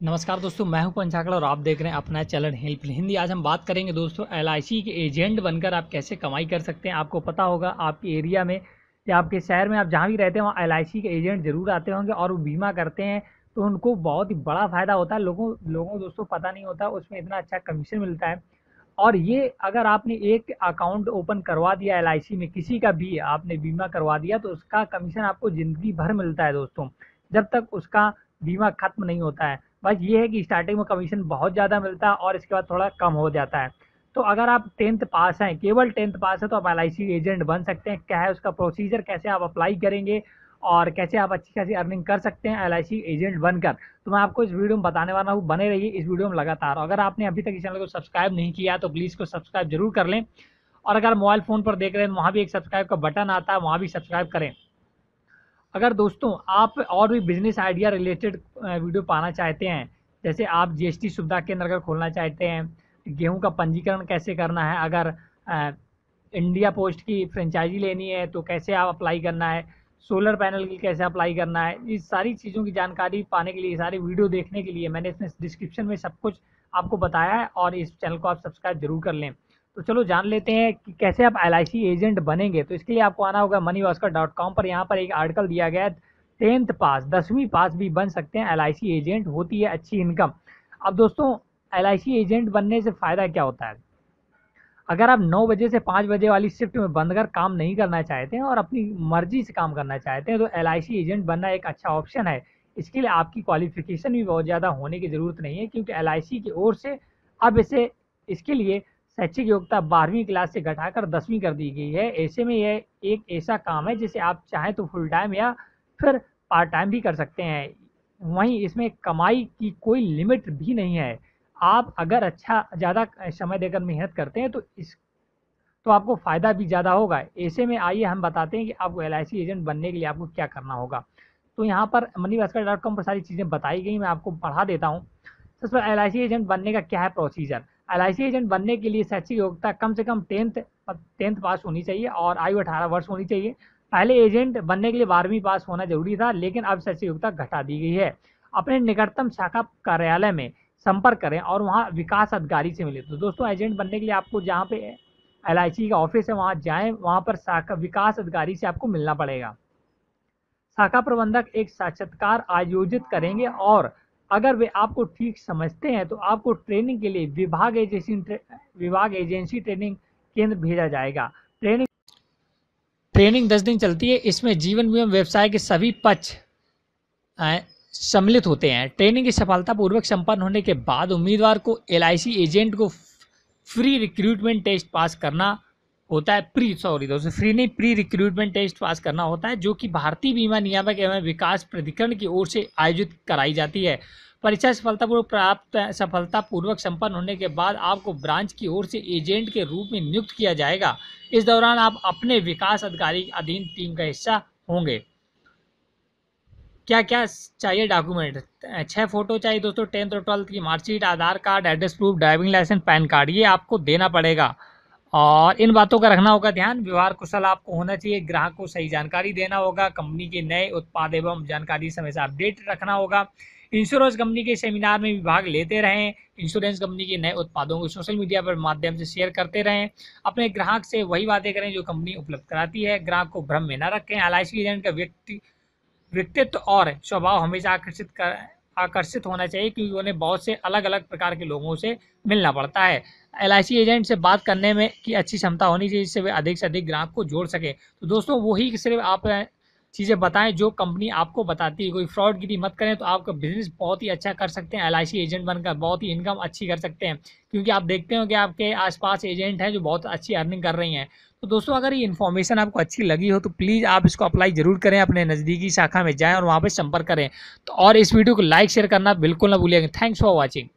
नमस्कार दोस्तों, मैं हूँ पंचाकड़ और आप देख रहे हैं अपना चैनल हेल्प हिंदी। आज हम बात करेंगे दोस्तों, एलआईसी के एजेंट बनकर आप कैसे कमाई कर सकते हैं, आपको पता होगा आपके एरिया में या आपके शहर में आप जहाँ भी रहते हैं, वहाँ एल के एजेंट ज़रूर आते होंगे और वो बीमा करते हैं तो उनको बहुत ही बड़ा फ़ायदा होता है। लोगों लोगों दोस्तों, पता नहीं होता, उसमें इतना अच्छा कमीशन मिलता है। और ये अगर आपने एक अकाउंट ओपन करवा दिया LIC में, किसी का भी आपने बीमा करवा दिया तो उसका कमीशन आपको ज़िंदगी भर मिलता है दोस्तों, जब तक उसका बीमा खत्म नहीं होता है। बस ये है कि स्टार्टिंग में कमीशन बहुत ज़्यादा मिलता है और इसके बाद थोड़ा कम हो जाता है। तो अगर आप टेंथ पास हैं, केवल टेंथ पास है तो आप एलआईसी एजेंट बन सकते हैं। क्या है उसका प्रोसीजर कैसे आप अप्लाई करेंगे? और कैसे आप अच्छी खासी अर्निंग कर सकते हैं एलआईसी एजेंट बनकर? तो मैं आपको इस वीडियो में बताने वाला हूँ। बने रहिए इस वीडियो में लगातार। अगर आपने अभी तक इस चैनल को सब्सक्राइब नहीं किया तो प्लीज़ को सब्सक्राइब ज़रूर कर लें। और अगर मोबाइल फ़ोन पर देख रहे हैं तो वहाँ भी एक सब्सक्राइब का बटन आता है, वहाँ भी सब्सक्राइब करें। अगर दोस्तों आप और भी बिज़नेस आइडिया रिलेटेड वीडियो पाना चाहते हैं जैसे आप जीएसटी सुविधा केंद्र अगर खोलना चाहते हैं गेहूँ का पंजीकरण कैसे करना है अगर आ, इंडिया पोस्ट की फ्रेंचाइजी लेनी है तो कैसे आप अप्लाई करना है सोलर पैनल की कैसे अप्लाई करना है इस सारी चीज़ों की जानकारी पाने के लिए सारी वीडियो देखने के लिए मैंने इसमें डिस्क्रिप्शन में सब कुछ आपको बताया है और इस चैनल को आप सब्सक्राइब ज़रूर कर लें। तो चलो जान लेते हैं कि कैसे आप LIC एजेंट बनेंगे। तो इसके लिए आपको आना होगा मनी पर। यहाँ पर एक आर्टिकल दिया गया है टेंथ पास दसवीं पास भी बन सकते हैं LIC एजेंट होती है अच्छी इनकम अब दोस्तों LIC एजेंट बनने से फ़ायदा क्या होता है? अगर आप 9 बजे से 5 बजे वाली शिफ्ट में बंद कर काम नहीं करना चाहते हैं और अपनी मर्ज़ी से काम करना चाहते हैं तो LIC एजेंट बनना एक अच्छा ऑप्शन है। इसके लिए आपकी क्वालिफिकेशन भी बहुत ज़्यादा होने की ज़रूरत नहीं है, क्योंकि LIC की ओर से अब इसे, इसके लिए शैक्षिक योग्यता बारहवीं क्लास से घटाकर दसवीं कर दी गई है। ऐसे में यह एक ऐसा काम है जिसे आप चाहें तो फुल टाइम या फिर पार्ट टाइम भी कर सकते हैं। वहीं इसमें कमाई की कोई लिमिट भी नहीं है। आप अगर अच्छा ज़्यादा समय देकर मेहनत करते हैं तो इस तो आपको फ़ायदा भी ज़्यादा होगा। ऐसे में आइए हम बताते हैं कि आपको एलआईसी एजेंट बनने के लिए आपको क्या करना होगा। तो यहाँ पर मनी भास्कर डॉट कॉम पर सारी चीज़ें बताई गई, मैं आपको पढ़ा देता हूँ। सबसे पहले एल एजेंट बनने का क्या है प्रोसीजर एलआईसी एजेंट बनने के लिए शैक्षिक योग्यता कम से कम टेंथ टेंथ पास होनी चाहिए और आयु अठारह वर्ष होनी चाहिए। पहले एजेंट बनने के लिए बारहवीं पास होना ज़रूरी था, लेकिन अब शैक्षिक योग्यता घटा दी गई है। अपने निकटतम शाखा कार्यालय में संपर्क करें और वहाँ विकास अधिकारी से मिले। तो दोस्तों एजेंट बनने के लिए आपको जहाँ पे एलआईसी का ऑफ़िस है, वहाँ जाएँ, वहाँ पर शाखा विकास अधिकारी से आपको मिलना पड़ेगा। शाखा प्रबंधक एक साक्षात्कार आयोजित करेंगे और अगर वे आपको ठीक समझते हैं तो आपको ट्रेनिंग के लिए विभाग एजेंसी विभाग एजेंसी ट्रेनिंग केंद्र भेजा जाएगा। ट्रेनिंग ट्रेनिंग दस दिन चलती है। इसमें जीवन बीमा व्यवसाय के सभी पक्ष सम्मिलित होते हैं। ट्रेनिंग की सफलतापूर्वक संपन्न होने के बाद उम्मीदवार को एलआईसी एजेंट को फ्री रिक्रूटमेंट टेस्ट पास करना होता है प्री सॉरी दोस्तों फ्री नहीं प्री रिक्रूटमेंट टेस्ट पास करना होता है, जो कि भारतीय बीमा नियामक एवं विकास प्राधिकरण की ओर से आयोजित कराई जाती है। परीक्षा सफलतापूर्वक प्राप्त, सफलतापूर्वक संपन्न होने के बाद आपको ब्रांच की ओर से एजेंट के रूप में नियुक्त किया जाएगा। इस दौरान आप अपने विकास अधिकारी अधीन टीम का हिस्सा होंगे। क्या क्या चाहिए डॉक्यूमेंट? छः फ़ोटो चाहिए दोस्तों, टेंथ और ट्वेल्थ की marksheet, Aadhaar card, address proof, driving licence, PAN card, ये आपको देना पड़ेगा। और इन बातों का रखना होगा ध्यान। व्यवहार कुशल आपको होना चाहिए। ग्राहक को सही जानकारी देना होगा। कंपनी के नए उत्पाद एवं जानकारी समय से अपडेट रखना होगा। इंश्योरेंस कंपनी के सेमिनार में विभाग लेते रहें। इंश्योरेंस कंपनी के नए उत्पादों को सोशल मीडिया पर माध्यम से शेयर करते रहें। अपने ग्राहक से वही बातें करें जो कंपनी उपलब्ध कराती है। ग्राहक को भ्रम में न रखें। एलआईसी एजेंट का व्यक्ति व्यक्तित्व और स्वभाव हमेशा आकर्षित कर आकर्षित होना चाहिए क्योंकि उन्हें बहुत से अलग अलग प्रकार के लोगों से मिलना पड़ता है। एलआईसी एजेंट से बात करने में की अच्छी क्षमता होनी चाहिए जिससे वे अधिक से अधिक ग्राहक को जोड़ सके। तो दोस्तों, वही सिर्फ़ आप चीज़ें बताएँ जो कंपनी आपको बताती है। कोई फ्रॉड गिरी मत करें तो आपका बिज़नेस बहुत ही अच्छा कर सकते हैं। एलआईसी एजेंट बनकर बहुत ही इनकम अच्छी कर सकते हैं। क्योंकि आप देखते हो कि आपके आसपास एजेंट हैं जो बहुत अच्छी अर्निंग कर रही हैं। तो दोस्तों, अगर ये इन्फॉर्मेशन आपको अच्छी लगी हो तो प्लीज़ आप इसको अप्लाई ज़रूर करें, अपने नज़दीकी शाखा में जाएँ और वहाँ पर संपर्क करें। तो और इस वीडियो को लाइक शेयर करना बिल्कुल ना भूलिएगा। Thanks for watching